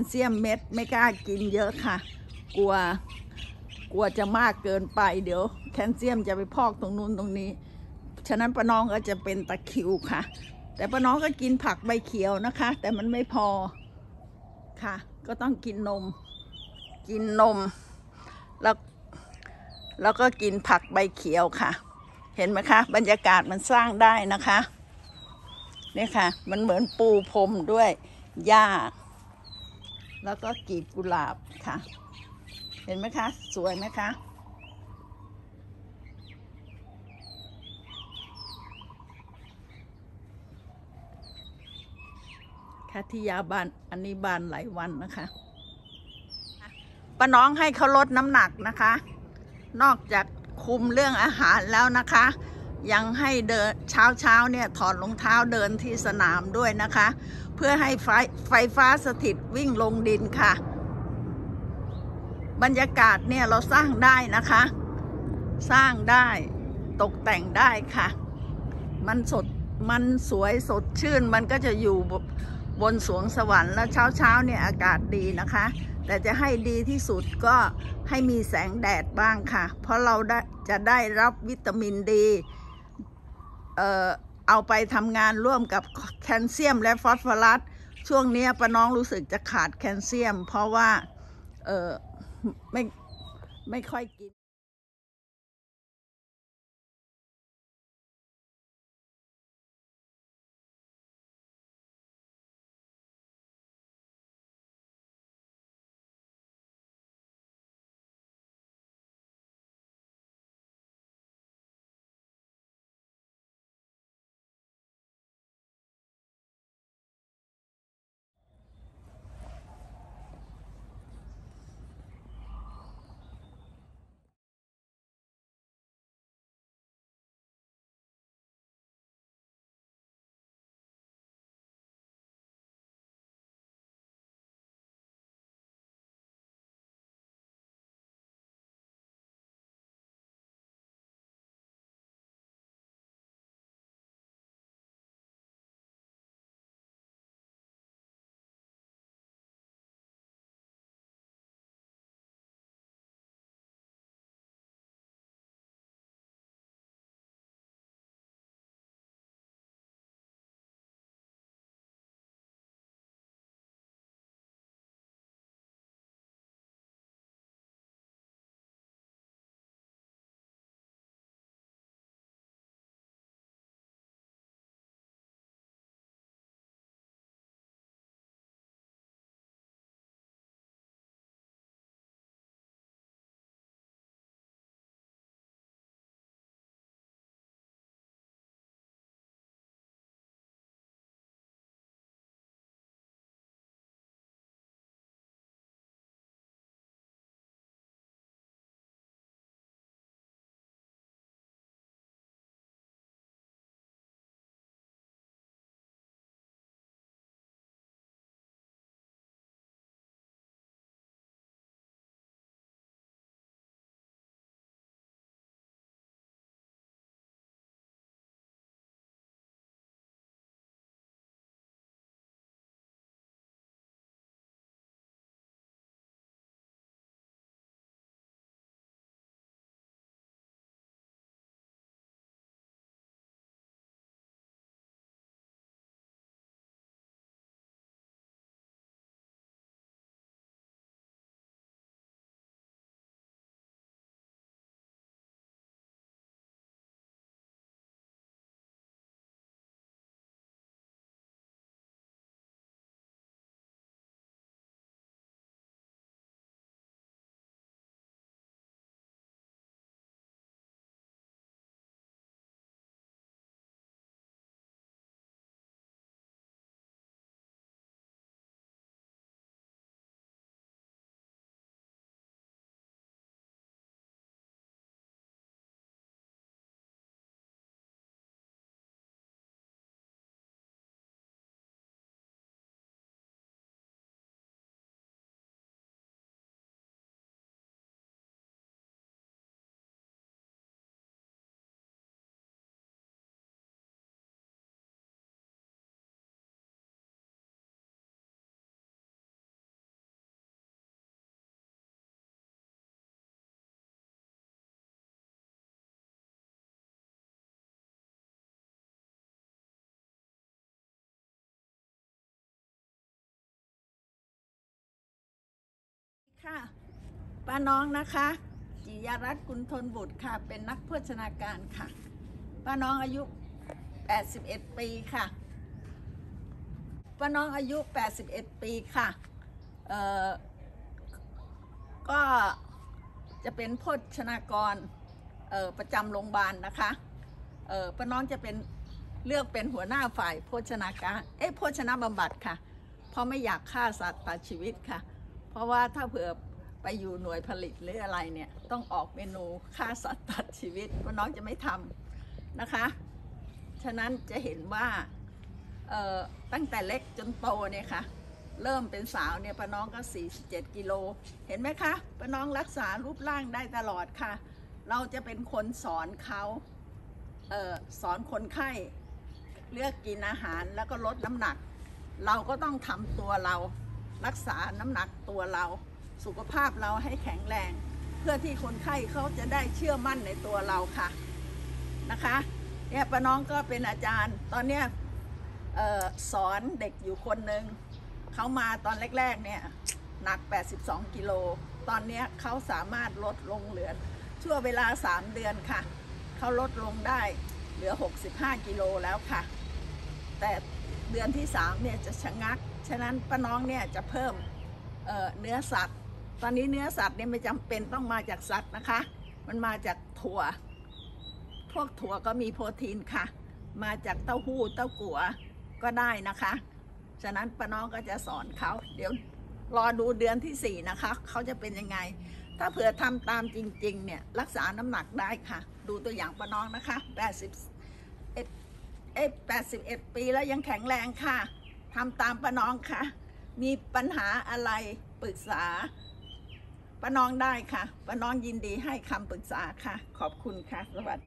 ลเซียมเม็ดไม่กล้ากินเยอะค่ะ กลัวกลัวจะมากเกินไปเดี๋ยว แคลเซียมจะไปพอกตรงนู้นตรงนี้ ฉะนั้นป้าน้องก็จะเป็นตะคิวค่ะ แต่ป้าน้องก็กินผักใบเขียวนะคะ แต่มันไม่พอค่ะ ก็ต้องกินนม กินนม แล้วแล้วก็กินผักใบเขียวค่ะ เห็นไหมคะ บรรยากาศมันสร้างได้นะคะเนี่ยค่ะ มันเหมือนปูพรมด้วยหญ้า แล้วก็กีบกุหลาบค่ะ เห็นไหมคะ สวยไหมคะคที่ยาบานอันนี้บานหลายวันนะคะป้าน้องให้เขาลดน้ำหนักนะคะ นอกจากคุมเรื่องอาหารแล้วนะคะ ยังให้เดินเช้าเช้าเนี่ยถอดรองเท้าเดินที่สนามด้วยนะคะ เพื่อให้ไฟไฟฟ้าสถิตวิ่งลงดินค่ะ บรรยากาศเนี่ยเราสร้างได้นะคะ สร้างได้ตกแต่งได้ค่ะ มันสดมันสวยสดชื่นมันก็จะอยู่บบนสวงสวรรค์แล้วเช้าเช้าเนี่ยอากาศดีนะคะ แต่จะให้ดีที่สุดก็ให้มีแสงแดดบ้างค่ะ เพราะเราได้จะได้รับวิตามินดี เอ่อเอาไปทำงานร่วมกับแคลเซียมและฟอสฟอรัส ช่วงนี้ป้าน้องรู้สึกจะขาดแคลเซียม เพราะว่าเออไม่ไม่ค่อยกิน ค่ะป้าน้องนะคะ จิยรัตน์กุลทนบุตรค่ะ เป็นนักโภชนาการค่ะ ป้าน้องอายุ 81 ปีค่ะป้าน้องอายุ 81 ปีค่ะเอ่อก็จะเป็นโภชนากรเอ่อประจำโรงพยาบาลนะคะเอ่อป้าน้องจะเป็นเลือกเป็นหัวหน้าฝ่ายโภชนาการเอ๊ะโภชนาบำบัดค่ะ เพราะไม่อยากฆ่าสัตว์ตัดชีวิตค่ะ เพราะว่าถ้าเผื่อไปอยู่หน่วยผลิตหรืออะไรเนี่ย ต้องออกเมนูฆ่าสัตว์ตัดชีวิตป้าน้องจะไม่ทำนะคะ ฉะนั้นจะเห็นว่าเอ่อตั้งแต่เล็กจนโตเนี่ยค่ะ เริ่มเป็นสาวเนี่ยป้าน้องก็ 47 กิโล เห็นไหมคะป้าน้องรักษารูปร่างได้ตลอดค่ะ เราจะเป็นคนสอนเขาเออสอนคนไข้ เลือกกินอาหารแล้วก็ลดน้ำหนัก เราก็ต้องทำตัวเรา รักษาน้ำหนักตัวเรา สุขภาพเราให้แข็งแรง เพื่อที่คนไข้เขาจะได้เชื่อมั่นในตัวเราค่ะนะคะเนี่ยป้าน้องก็เป็นอาจารย์ ตอนเนี้ยเออสอนเด็กอยู่คนหนึ่งเขามาตอนแรกๆเนี่ยหนัก 82 กิโล ตอนเนี้ยเขาสามารถลดลงเหลือ ชั่วเวลา 3 เดือนค่ะ เขาลดลงได้เหลือ 65 กิโลแล้วค่ะ แต่ เดือนที่3เนี่ยจะชะงัก ฉะนั้นป้าน้องเนี่ยจะเพิ่มเเนื้อสัตว์ ตอนนี้เนื้อสัตว์เนี่ยไม่จำเป็นต้องมาจากสัตว์นะคะ มันมาจากถั่ว พวกถั่วก็มีโปรตีนค่ะ มาจากเต้าหู้เต้ากัวก็ได้นะคะ ฉะนั้นป้าน้องก็จะสอนเขา เดี๋ยวรอดูเดือนที่ 4 นะคะ เขาจะเป็นยังไง ถ้าเผื่อทำตามจริง ๆ เนี่ย รักษาน้ำหนักได้ค่ะ ดูตัวอย่างป้าน้องนะคะ 80 อ๊ะ81 ปีแล้วยังแข็งแรงค่ะทำตามป้าน้องค่ะ มีปัญหาอะไรปรึกษาป้าน้องได้ค่ะป้าน้องยินดีให้คำปรึกษาค่ะ ขอบคุณค่ะ สวัสดี